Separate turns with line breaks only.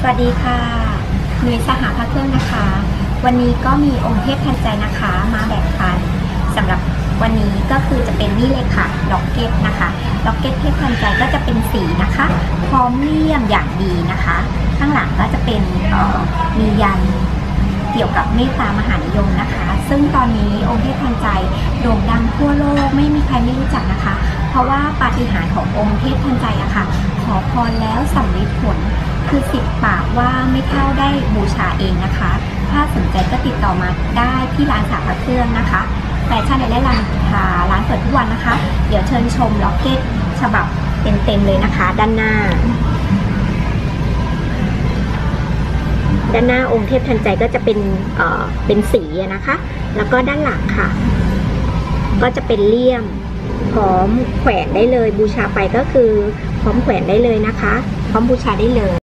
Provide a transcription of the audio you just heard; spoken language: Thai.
สวัสดีค่ะหนุยสหพระเครื่องนะคะ วันนี้ก็มีองค์เทพทันใจนะคะ มาแบ่งปันสำหรับวันนี้ก็คือจะเป็นนี่เลยค่ะล็อกเก็ตนะคะล็อกเก็ตเทพทันใจก็จะเป็นสีนะคะ พร้อมเลี่ยมอย่างดีนะคะ ข้างหลังก็จะเป็นเอ่อมียันต์เกี่ยวกับเมตตามหานิยมนะคะ ซึ่งตอนนี้องค์เทพทันใจโด่งดังทั่วโลกไม่มีใครไม่รู้จักนะคะ เพราะว่าปาฏิหาริย์ขององค์เทพทันใจอะค่ะ ขอพรแล้วสำเร็จผล ว่าไม่เท่าได้บูชาเองนะคะ ถ้าสนใจก็ติดต่อมาได้ที่ร้านสาขาเครื่องนะคะแฟชั่นและร้านค้าร้านเปิดทุกวันนะคะ เดี๋ยวเชิญชมล็อกเก็ตฉบับเต็มๆเลยนะคะ ด้านหน้า ด้านหน้าองค์เทพทันใจก็จะเป็นเอ่อเป็นสีนะคะ แล้วก็ด้านหลังค่ะ ก็จะเป็นเลี่ยมพร้อมแขวนได้เลยบูชาไปก็คือพร้อมแขวนได้เลยนะคะ พร้อมบูชาได้เลย